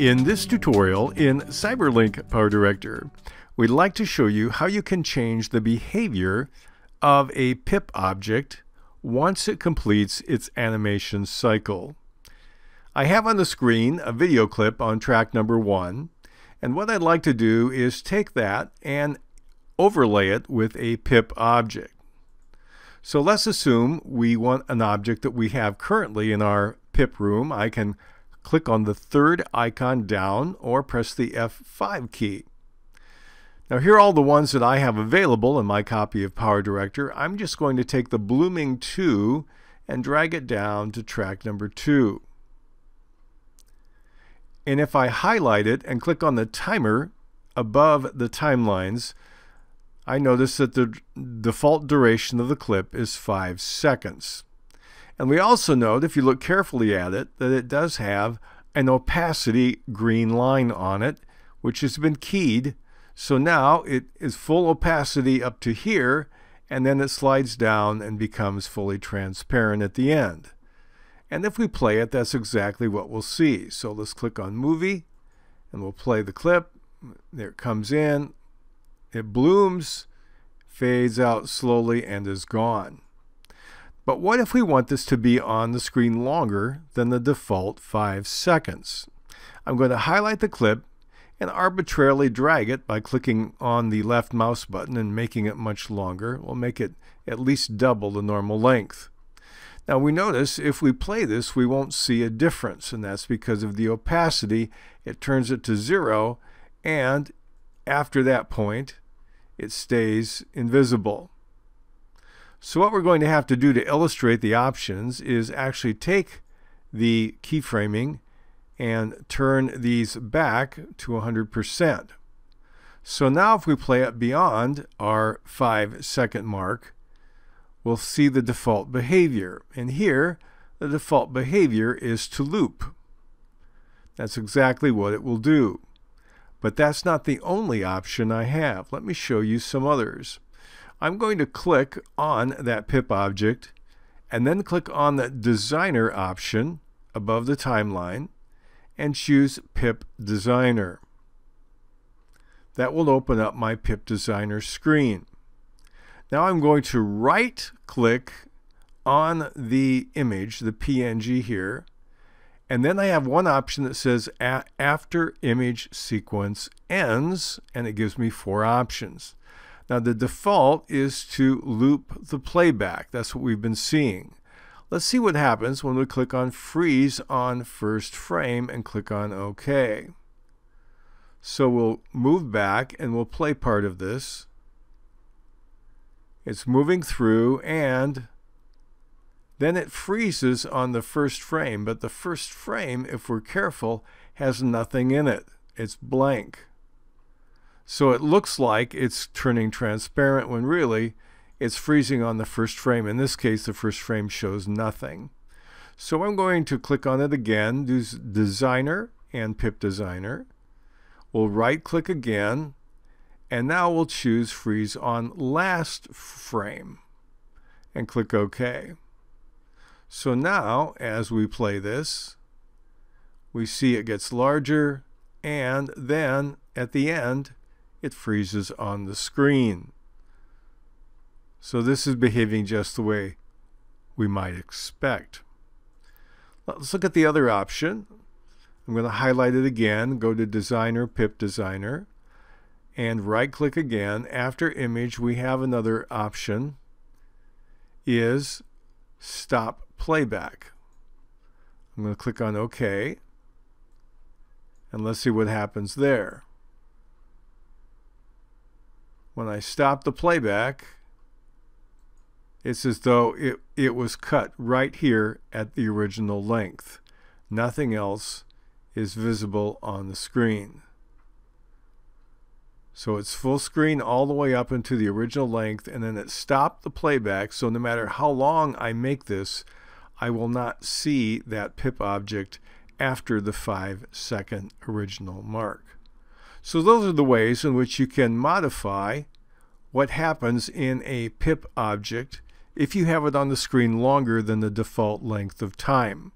In this tutorial in CyberLink PowerDirector, we'd like to show you how you can change the behavior of a pip object once it completes its animation cycle. I have on the screen a video clip on track number one, and what I'd like to do is take that and overlay it with a pip object. So let's assume we want an object that we have currently in our pip room. I can click on the third icon down or press the F5 key. Now here are all the ones that I have available in my copy of PowerDirector. I'm just going to take the blooming 2 and drag it down to track number 2. And if I highlight it and click on the timer above the timelines, I notice that the default duration of the clip is 5 seconds. And we also note, if you look carefully at it, that it does have an opacity green line on it, which has been keyed. So now it is full opacity up to here, and then it slides down and becomes fully transparent at the end. And if we play it, that's exactly what we'll see. So let's click on Movie, and we'll play the clip. There it comes in. It blooms, fades out slowly, and is gone. But what if we want this to be on the screen longer than the default 5 seconds? I'm going to highlight the clip and arbitrarily drag it by clicking on the left mouse button and making it much longer. We'll make it at least double the normal length. Now we notice if we play this we won't see a difference and that's because of the opacity. It turns it to zero and after that point it stays invisible. So what we're going to have to do to illustrate the options is actually take the keyframing and turn these back to 100%. So now if we play it beyond our 5 second mark, we'll see the default behavior. And here, the default behavior is to loop. That's exactly what it will do. But that's not the only option I have. Let me show you some others. I'm going to click on that pip object and then click on the designer option above the timeline and choose pip designer. That will open up my pip designer screen. Now I'm going to right click on the image, the PNG here, and then I have one option that says after image sequence ends, and it gives me four options. Now the default is to loop the playback. That's what we've been seeing. Let's see what happens when we click on freeze on first frame and click on OK. So we'll move back and we'll play part of this. It's moving through and then it freezes on the first frame, but the first frame, if we're careful, has nothing in it. It's blank. So it looks like it's turning transparent when really it's freezing on the first frame. In this case, the first frame shows nothing. So I'm going to click on it again, do Designer and Pip Designer. We'll right click again, and now we'll choose Freeze on Last Frame and click OK. So now, as we play this, we see it gets larger, and then at the end, it freezes on the screen. So this is behaving just the way we might expect. Let's look at the other option. I'm going to highlight it again, go to Designer, Pip Designer, and right click again. After image, we have another option is stop playback. I'm going to click on OK, and let's see what happens there when I stop the playback, it's as though it, it was cut right here at the original length. Nothing else is visible on the screen. So it's full screen all the way up into the original length and then it stopped the playback so no matter how long I make this I will not see that pip object after the 5 second original mark. So those are the ways in which you can modify what happens in a pip object if you have it on the screen longer than the default length of time.